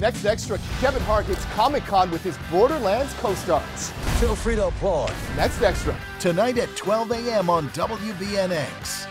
Next extra, Kevin Hart hits Comic Con with his Borderlands co-stars. Feel free to applaud. Next extra, Tonight at 12 a.m. on WBNX.